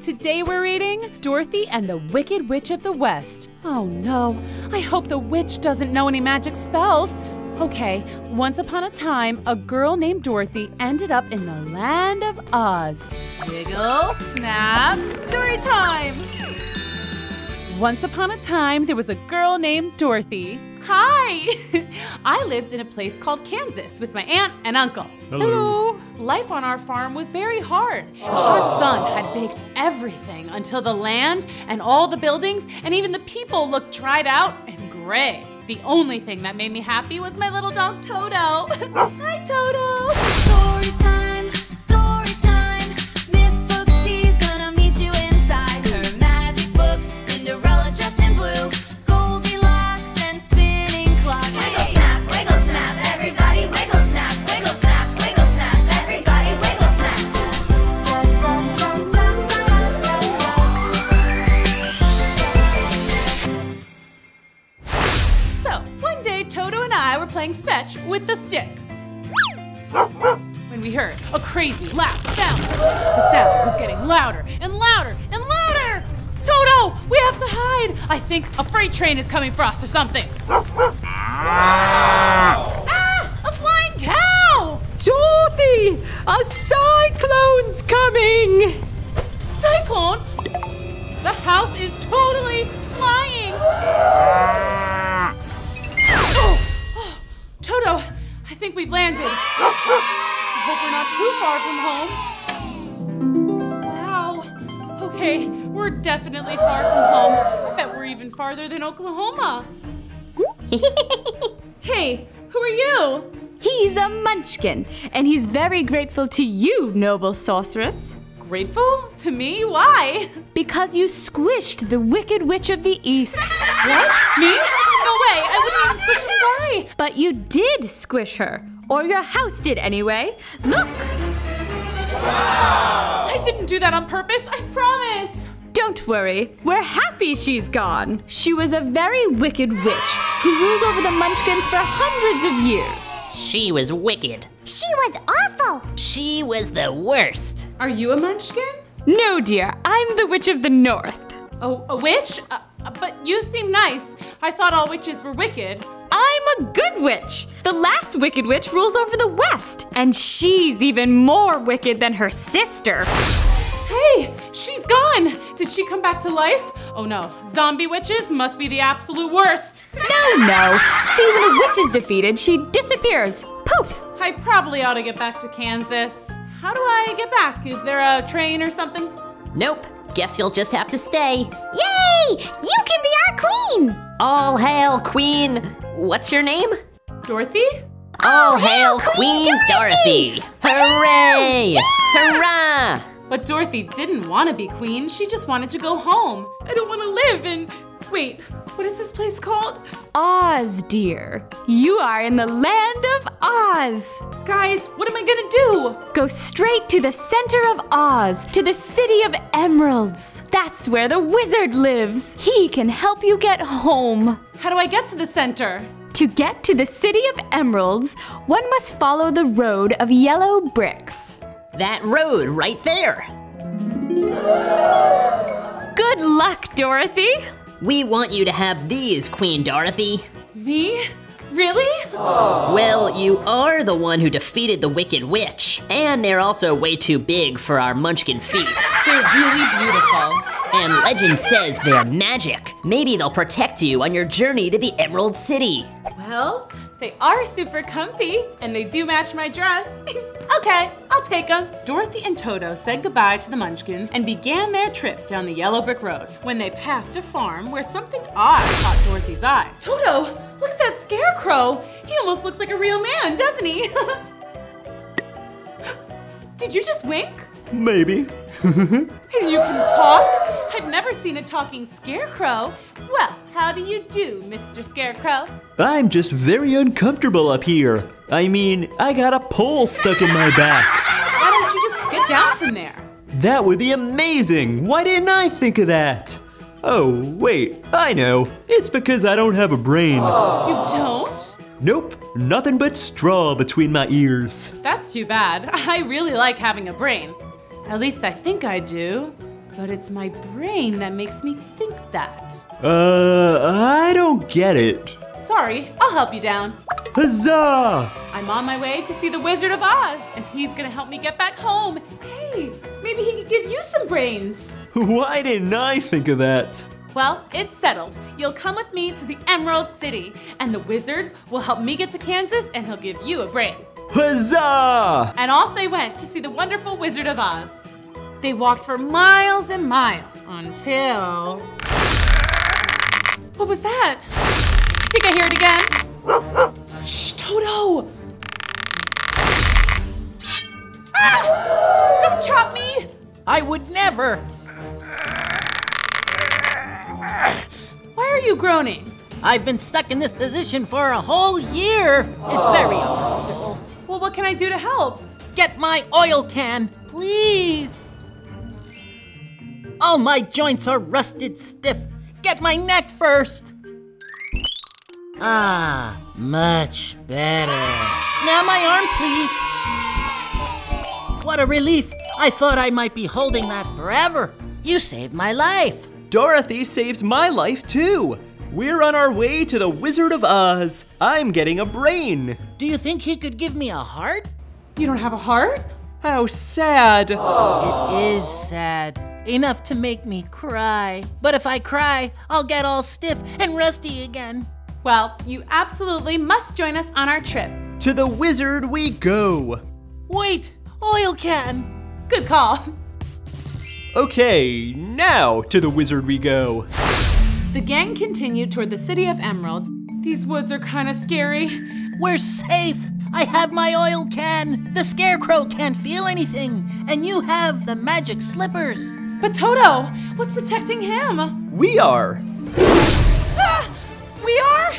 Today we're reading Dorothy and the Wicked Witch of the West. Oh no, I hope the witch doesn't know any magic spells. Okay, once upon a time, a girl named Dorothy ended up in the land of Oz. Wiggle, snap, story time! Once upon a time, there was a girl named Dorothy. Hi! I lived in a place called Kansas with my aunt and uncle. Hello. Life on our farm was very hard. The hot sun had baked everything until the land and all the buildings and even the people looked dried out and gray. The only thing that made me happy was my little dog Toto. Hi, Toto! Crazy loud sound. The sound was getting louder and louder and louder. Toto, we have to hide. I think a freight train is coming for us or something. Ah! A flying cow! Dorothy! A cyclone's coming! Cyclone? The house is totally flying. Oh, Toto, I think we've landed. I hope we're not too far from home. Wow. Okay, we're definitely far from home. I bet we're even farther than Oklahoma. Hey, who are you? He's a munchkin, and he's very grateful to you, noble sorceress. Grateful? To me? Why? Because you squished the Wicked Witch of the East. What? Me? No way! I wouldn't even squish a fly! But you did squish her. Or your house did anyway. Look! Wow! I didn't do that on purpose, I promise! Don't worry, we're happy she's gone. She was a very wicked witch who ruled over the Munchkins for hundreds of years. She was wicked. She was awful. She was the worst. Are you a munchkin? No, dear, I'm the Witch of the North. Oh, a witch? Uh, but you seem nice. I thought all witches were wicked. I'm a good witch. The last wicked witch rules over the West, and she's even more wicked than her sister. Hey, she's gone! Did she come back to life? Oh no, zombie witches must be the absolute worst. No, no. See, when a witch is defeated, she disappears. Poof! I probably ought to get back to Kansas. How do I get back? Is there a train or something? Nope. Guess you'll just have to stay. Yay! You can be our queen. All hail, Queen. What's your name? Dorothy? All hail, Queen Dorothy! Hooray! Hurrah! But Dorothy didn't want to be queen. She just wanted to go home. I don't want to live in. Wait, what is this place called? Oz, dear. You are in the land of Oz. Guys, what am I gonna do? Go straight to the center of Oz, to the city of emeralds. That's where the wizard lives. He can help you get home. How do I get to the center? To get to the city of emeralds, one must follow the road of yellow bricks. That road right there. Good luck, Dorothy. We want you to have these, Queen Dorothy. Me? Really? Well, you are the one who defeated the Wicked Witch, and they're also way too big for our munchkin feet. They're really beautiful. And legend says they're magic. Maybe they'll protect you on your journey to the Emerald City. Well, they are super comfy, and they do match my dress. okay, I'll take them. Dorothy and Toto said goodbye to the Munchkins and began their trip down the yellow brick road. When they passed a farm where something odd caught Dorothy's eye. Toto, look at that scarecrow. He almost looks like a real man, doesn't he? Did you just wink? Maybe. You can talk? I've never seen a talking scarecrow. Well, how do you do, Mr. Scarecrow? I'm just very uncomfortable up here. I mean, I got a pole stuck in my back. Why don't you just get down from there? That would be amazing. Why didn't I think of that? Oh, wait, I know. It's because I don't have a brain. You don't? Nope, nothing but straw between my ears. That's too bad. I really like having a brain. At least I think I do. But it's my brain that makes me think that. Uh, I don't get it. Sorry, I'll help you down. Huzzah! I'm on my way to see the Wizard of Oz, and he's gonna help me get back home. Hey, maybe he could give you some brains. Why didn't I think of that? Well, it's settled. You'll come with me to the Emerald City, and the wizard will help me get to Kansas, and he'll give you a brain. Huzzah! And off they went to see the wonderful Wizard of Oz. They walked for miles and miles until. What was that? I think I hear it again. Shh, Toto! Ah! Don't chop me! I would never. Why are you groaning? I've been stuck in this position for a whole year. It's very uncomfortable. Well, what can I do to help? Get my oil can, please. All my joints are rusted stiff. Get my neck first. Ah, much better. Now my arm, please. What a relief. I thought I might be holding that forever. You saved my life. Dorothy saved my life too. We're on our way to the Wizard of Oz. I'm getting a brain. Do you think he could give me a heart? You don't have a heart? How sad. It is sad. Enough to make me cry. But if I cry, I'll get all stiff and rusty again. Well, you absolutely must join us on our trip. To the wizard we go. Wait, oil can. Good call. Okay, now to the wizard we go. The gang continued toward the city of Emeralds. These woods are kind of scary. We're safe. I have my oil can. The scarecrow can't feel anything. And you have the magic slippers. But Toto, what's protecting him? We are. Ah, we are?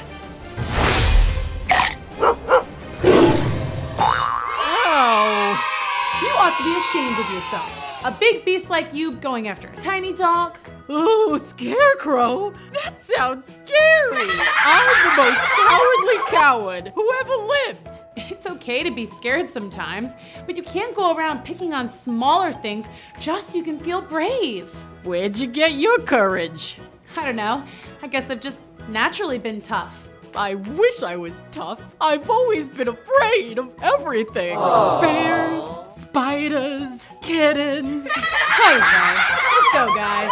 To be ashamed of yourself. A big beast like you going after a tiny dog. Ooh, Scarecrow? That sounds scary. I'm the most cowardly coward who ever lived. It's okay to be scared sometimes, but you can't go around picking on smaller things just so you can feel brave. Where'd you get your courage? I don't know. I guess I've just naturally been tough. I wish I was tough. I've always been afraid of everything bears, spiders, kittens. Hey, let's go, guys.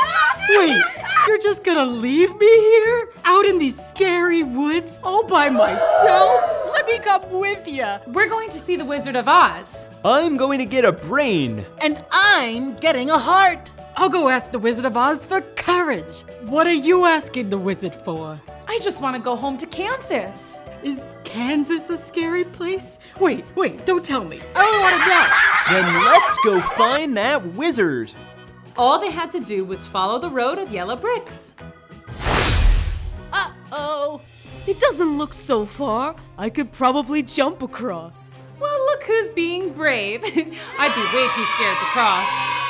Wait, you're just gonna leave me here? Out in these scary woods all by myself? Let me come with you. We're going to see the Wizard of Oz. I'm going to get a brain. And I'm getting a heart. I'll go ask the Wizard of Oz for courage. What are you asking the wizard for? I just want to go home to Kansas. Is Kansas a scary place? Wait, wait, don't tell me. I don't want to go. Then let's go find that wizard. All they had to do was follow the road of yellow bricks. Uh oh. It doesn't look so far. I could probably jump across. Well, look who's being brave. I'd be way too scared to cross.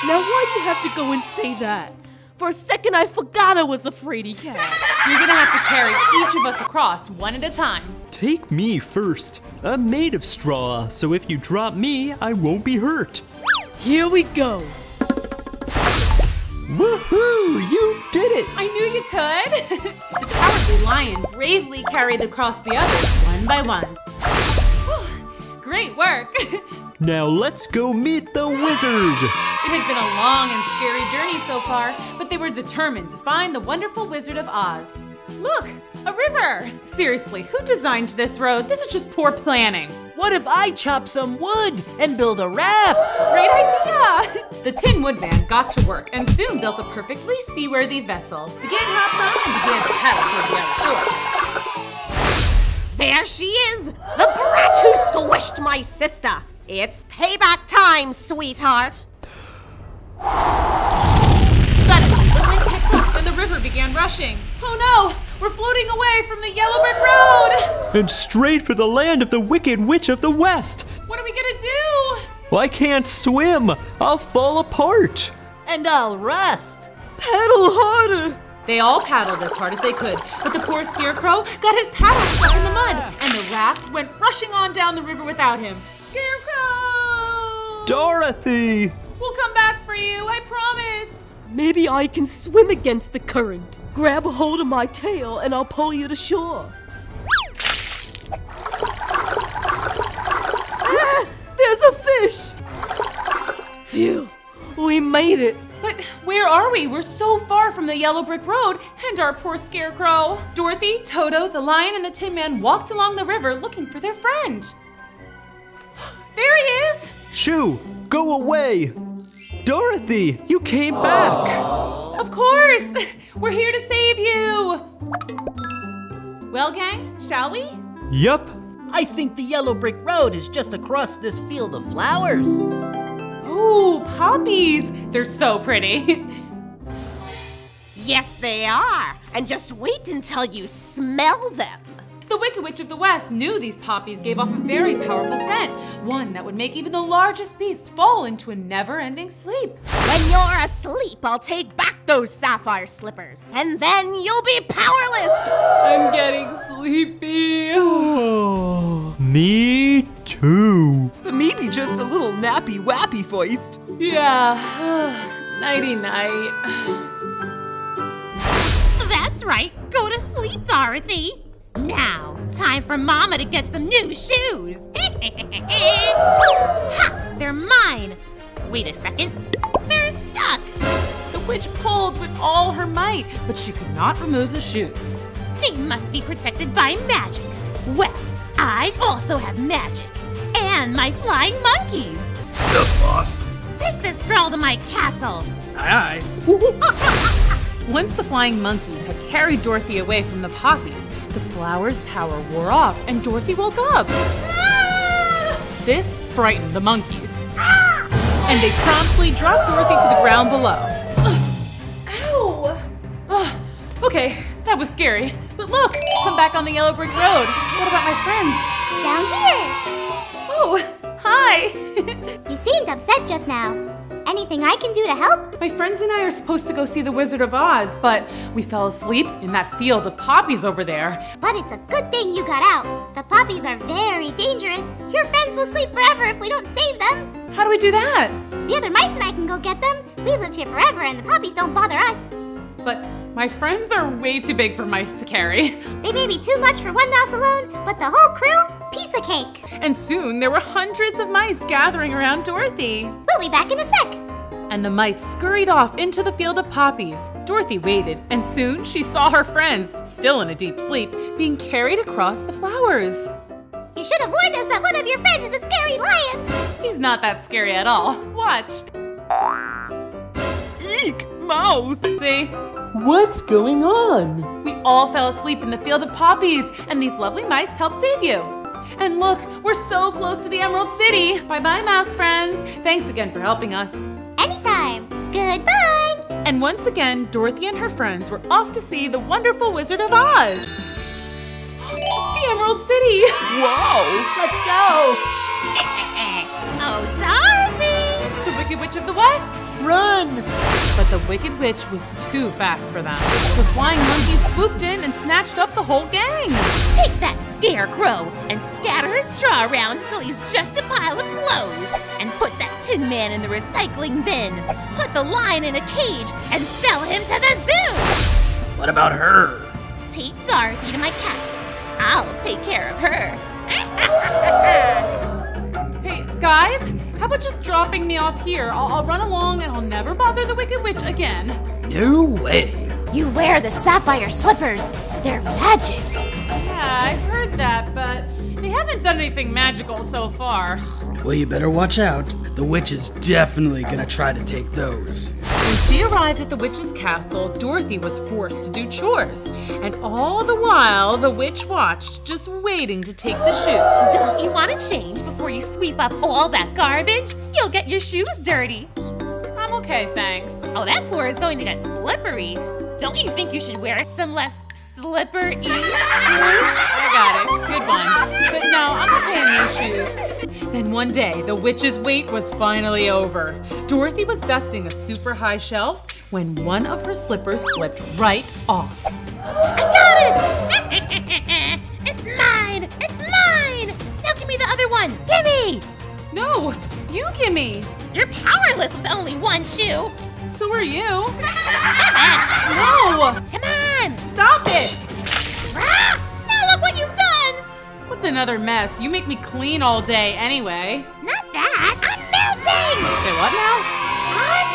Now, why'd you have to go and say that? For a second, I forgot I was a fraidy cat. You're gonna have to carry each of us across one at a time. Take me first. I'm made of straw, so if you drop me, I won't be hurt. Here we go. Woohoo! You did it! I knew you could. the cowardly lion bravely carried across the others one by one. Whew, Great work. Now let's go meet the wizard. It had been a long and scary journey so far, but they were determined to find the wonderful Wizard of Oz. Look, a river! Seriously, who designed this road? This is just poor planning. What if I chop some wood and build a raft? Great idea! The Tin Woodman got to work and soon built a perfectly seaworthy vessel. The gang hopped on and began to paddle toward the other shore. There she is! The brat who squished my sister! It's payback time, sweetheart! River began rushing. Oh no! We're floating away from the yellow brick road! And straight for the land of the Wicked Witch of the West. What are we gonna do? Well, I can't swim. I'll fall apart. And I'll rust. Paddle harder. They all paddled as hard as they could, but the poor scarecrow got his paddle stuck in the mud, and the raft went rushing on down the river without him. Scarecrow! Dorothy! We'll come back for you, I promise. Maybe I can swim against the current. Grab a hold of my tail and I'll pull you to shore. Ah, there's a fish! Phew, we made it. But where are we? We're so far from the yellow brick road and our poor scarecrow. Dorothy, Toto, the lion, and the Tin Man walked along the river looking for their friend. There he is! Shoo, go away! Dorothy, you came back! Of course! We're here to save you! Well, gang, shall we? Yup. I think the yellow brick road is just across this field of flowers. Ooh, poppies! They're so pretty. Yes, they are. And just wait until you smell them. The Wicked Witch of the West knew these poppies gave off a very powerful scent, one that would make even the largest beasts fall into a never ending sleep. When you're asleep, I'll take back those sapphire slippers, and then you'll be powerless. I'm getting sleepy. Oh, me too. Maybe just a little nappy wappy voiced. Yeah. Nighty night. That's right. Go to sleep, Dorothy. Now, time for Mama to get some new shoes. ha! They're mine. Wait a second. They're stuck. The witch pulled with all her might, but she could not remove the shoes. They must be protected by magic. Well, I also have magic. And my flying monkeys. Sup, boss? Take this girl to my castle. Aye, aye. Once the flying monkeys had carried Dorothy away from the poppies, the flower's power wore off and Dorothy woke up. Ah! This frightened the monkeys. And they promptly dropped Dorothy to the ground below. Ow! Oh, okay, that was scary. But look, I'm back on the yellow brick road. What about my friends? Down here. Oh, hi! You seemed upset just now. Anything I can do to help? My friends and I are supposed to go see the Wizard of Oz, but we fell asleep in that field of poppies over there. But it's a good thing you got out. The poppies are very dangerous. Your friends will sleep forever if we don't save them. How do we do that? The other mice and I can go get them. We've lived here forever and the poppies don't bother us. But my friends are way too big for mice to carry. They may be too much for one mouse alone, but the whole crew, piece of cake. And soon there were hundreds of mice gathering around Dorothy. We'll be back in a sec. And the mice scurried off into the field of poppies. Dorothy waited, and soon she saw her friends, still in a deep sleep, being carried across the flowers. You should have warned us that one of your friends is a scary lion. He's not that scary at all. Watch. Eek, mouse. See? What's going on? We all fell asleep in the field of poppies, and these lovely mice helped save you. And look, we're so close to the Emerald City. Bye bye, mouse friends. Thanks again for helping us. Anytime. Goodbye. And once again, Dorothy and her friends were off to see the wonderful Wizard of Oz. The Emerald City! Whoa, Let's go. oh, Dorothy! The Wicked Witch of the West! Run! But the Wicked Witch was too fast for them. The flying monkeys swooped in and snatched up the whole gang. Take that scarecrow and scatter his straw around until he's just a pile of clothes. And put that tin man in the recycling bin. Put the lion in a cage and sell him to the zoo. What about her? Take Dorothy to my castle. I'll take care of her. Hey, guys, about just dropping me off here? I'll, I'll run along and I'll never bother the Wicked Witch again. No way. You wear the sapphire slippers. They're magic. Yeah, I've heard that, but they haven't done anything magical so far. Well, you better watch out. The witch is definitely gonna try to take those. When she arrived at the witch's castle, Dorothy was forced to do chores. And all the while, the witch watched, just waiting to take the shoe. Don't you want to change before you sweep up all that garbage? You'll get your shoes dirty. I'm okay, thanks. Oh, that floor is going to get slippery. Don't you think you should wear some less slippery shoes? I got it. Good one. But no, I'm okay in these shoes. Then one day, the witch's wait was finally over. Dorothy was dusting a super high shelf when one of her slippers slipped right off. I got it! it's mine! It's mine! Now give me the other one! Gimme! No, you gimme. You're powerless with only one shoe. So are you. No! Come on! Stop it! Ah! Now look what you've done! What's another mess? You make me clean all day anyway. Not that. I'm melting! Say what now? I'm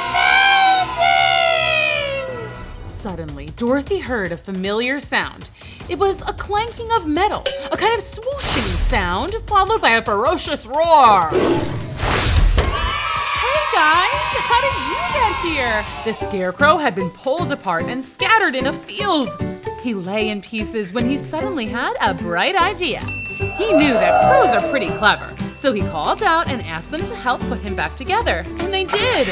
melting! Suddenly, Dorothy heard a familiar sound. It was a clanking of metal, a kind of swooshing sound, followed by a ferocious roar. How did you get here? The scarecrow had been pulled apart and scattered in a field. He lay in pieces when he suddenly had a bright idea. He knew that crows are pretty clever, so he called out and asked them to help put him back together, and they did.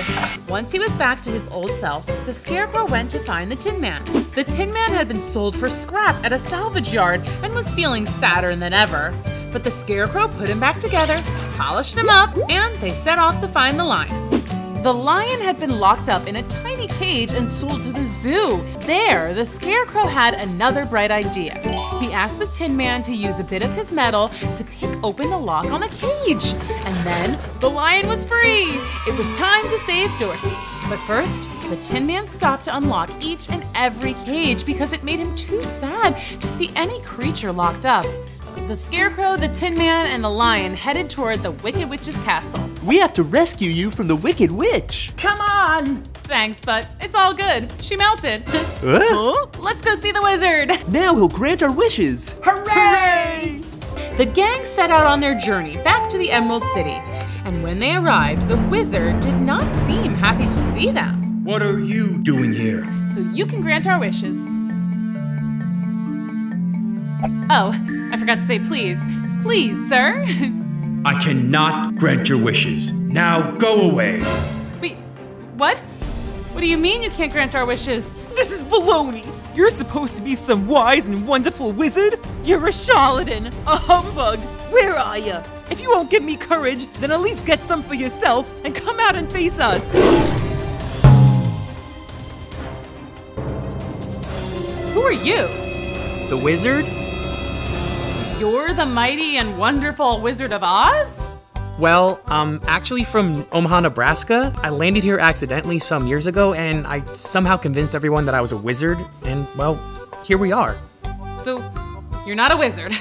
Once he was back to his old self, the scarecrow went to find the Tin Man. The Tin Man had been sold for scrap at a salvage yard and was feeling sadder than ever. But the scarecrow put him back together, polished him up, and they set off to find the lion. The lion had been locked up in a tiny cage and sold to the zoo. There, the scarecrow had another bright idea. He asked the Tin Man to use a bit of his metal to pick open the lock on the cage. And then the lion was free. It was time to save Dorothy. But first, the Tin Man stopped to unlock each and every cage because it made him too sad to see any creature locked up. The Scarecrow, the Tin Man, and the Lion headed toward the Wicked Witch's castle. We have to rescue you from the Wicked Witch. Come on! Thanks, but it's all good. She melted. Huh? Let's go see the wizard. Now he'll grant our wishes. Hooray! The gang set out on their journey back to the Emerald City. And when they arrived, the wizard did not seem happy to see them. What are you doing here? So you can grant our wishes. Oh, I forgot to say please. Please, sir. I cannot grant your wishes. Now go away. Wait, what? What do you mean you can't grant our wishes? This is baloney! You're supposed to be some wise and wonderful wizard? You're a charlatan, a humbug! Where are you? If you won't give me courage, then at least get some for yourself and come out and face us! Who are you? The wizard? You're the mighty and wonderful Wizard of Oz? Well, um, actually from Omaha, Nebraska. I landed here accidentally some years ago and I somehow convinced everyone that I was a wizard, and well, here we are. So, you're not a wizard.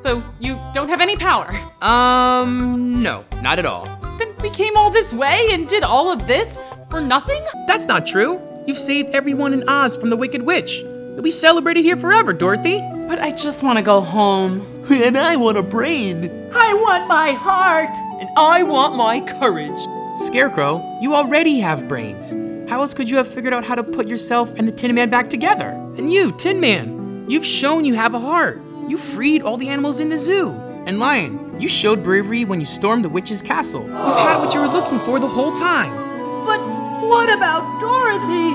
So, you don't have any power. Um, no, not at all. Then we came all this way and did all of this for nothing? That's not true. You've saved everyone in Oz from the Wicked Witch. You'll be celebrated here forever, Dorothy. But I just want to go home. And I want a brain. I want my heart! And I want my courage! Scarecrow, you already have brains. How else could you have figured out how to put yourself and the Tin Man back together? And you, Tin Man, you've shown you have a heart. You freed all the animals in the zoo. And Lion, you showed bravery when you stormed the witch's castle. You've had what you were looking for the whole time. But what about Dorothy?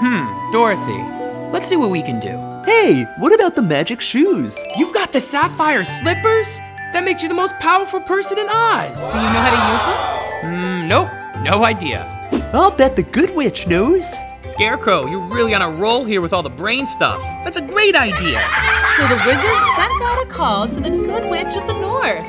Hmm, Dorothy, let's see what we can do. Hey, what about the magic shoes? You've got the sapphire slippers? That makes you the most powerful person in Oz. Do you know how to use them? Mm, nope, no idea. I'll bet the good witch knows. Scarecrow, you're really on a roll here with all the brain stuff. That's a great idea. So the wizard sent out a call to the Good Witch of the North.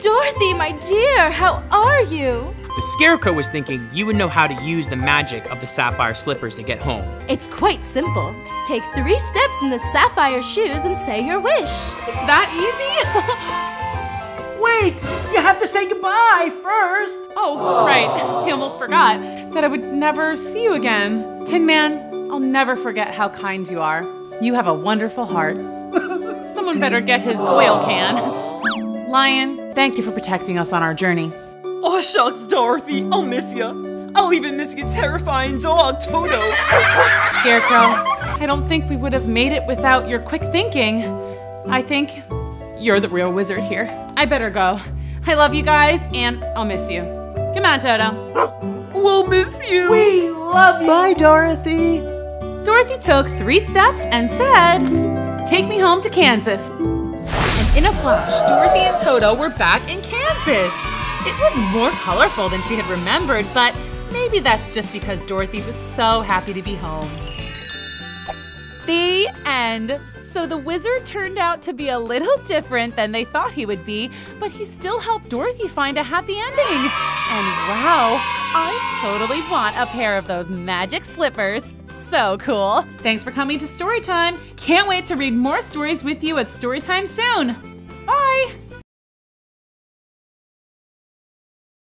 Dorothy, my dear, how are you? The Scarecrow was thinking you would know how to use the magic of the sapphire slippers to get home. It's quite simple. Take three steps in the sapphire shoes and say your wish. It's that easy? Wait! You have to say goodbye first! Oh, right. I almost forgot that I would never see you again. Tin Man, I'll never forget how kind you are. You have a wonderful heart. Someone better get his oil can. Lion, thank you for protecting us on our journey. Oh, shucks, Dorothy, I'll miss you. I'll even miss your terrifying dog, Toto. Scarecrow, I don't think we would have made it without your quick thinking. I think you're the real wizard here. I better go. I love you guys, and I'll miss you. Come on, Toto. We'll miss you. We love you. Bye, Dorothy. Dorothy took three steps and said, Take me home to Kansas. And in a flash, Dorothy and Toto were back in Kansas. It was more colorful than she had remembered, but maybe that's just because Dorothy was so happy to be home. The end. So the wizard turned out to be a little different than they thought he would be, but he still helped Dorothy find a happy ending. And wow, I totally want a pair of those magic slippers. So cool. Thanks for coming to Storytime. Can't wait to read more stories with you at Storytime soon.